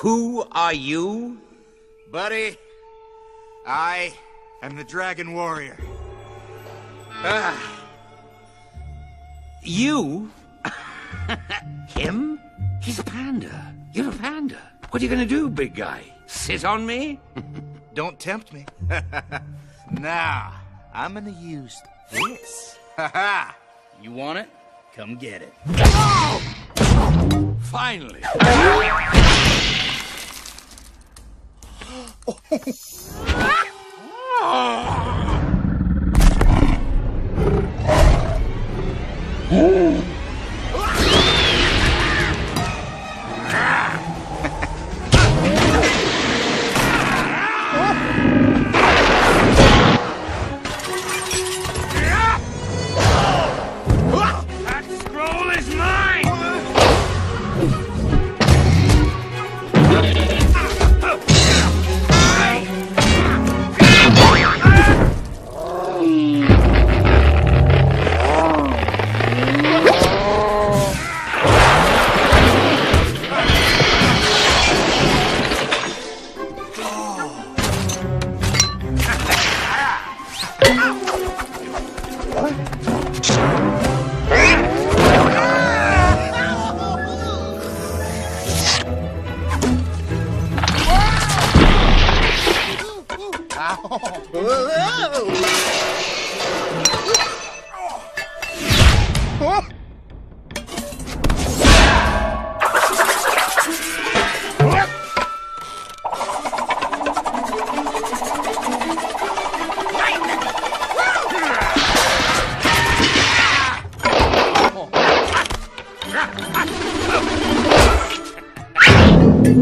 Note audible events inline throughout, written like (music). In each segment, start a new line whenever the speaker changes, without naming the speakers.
Who are you?
Buddy, I am the Dragon Warrior.
Ah. You? (laughs) Him? He's a panda. You're a panda. What are you gonna do, big guy? Sit on me? (laughs)
Don't tempt me. (laughs) now, I'm gonna use this. Ha
You want it? Come get it.
Finally.
おいしい。Oh! The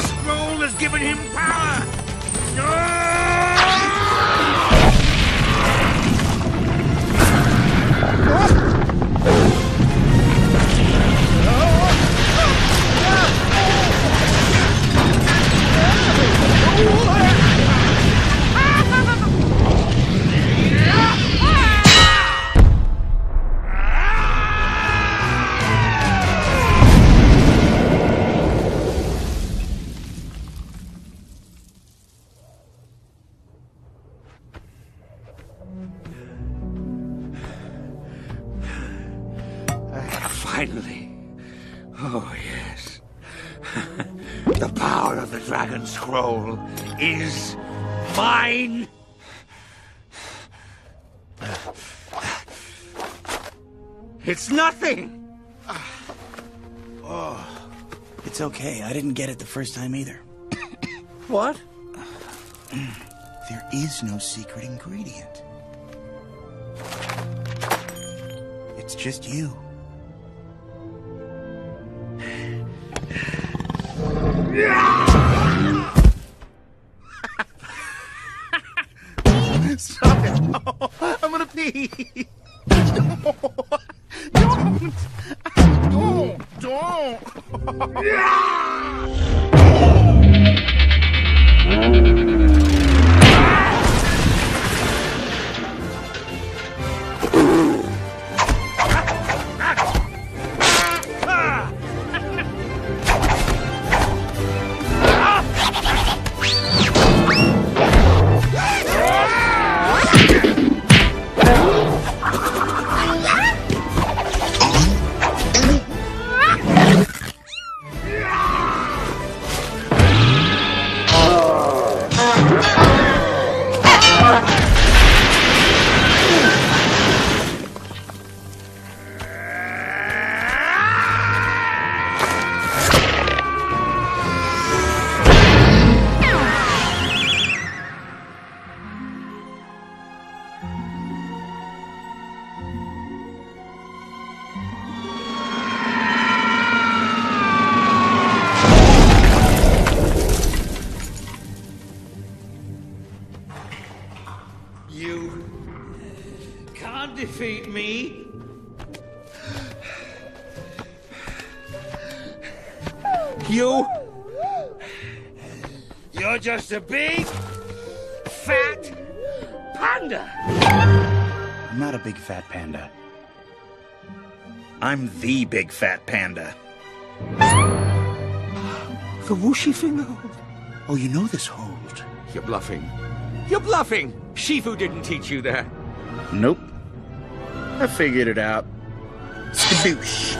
scroll has given him power!
Finally. Oh, yes. (laughs) the power of the Dragon Scroll is mine. It's nothing. Ah. Oh.
It's okay. I didn't get it the first time either. (coughs)
What? (clears throat)
There is no secret ingredient. It's just you.
Stop it! I'm gonna pee. don't, don't, don't.
You can't defeat me. You. You're just a big, fat panda.
I'm not a big fat panda.
I'm the big fat panda.
The Wuxi finger hold.
Oh, you know this hold.
You're bluffing. You're bluffing. Shifu didn't teach you that.
Nope. I figured it out. Skadoosh.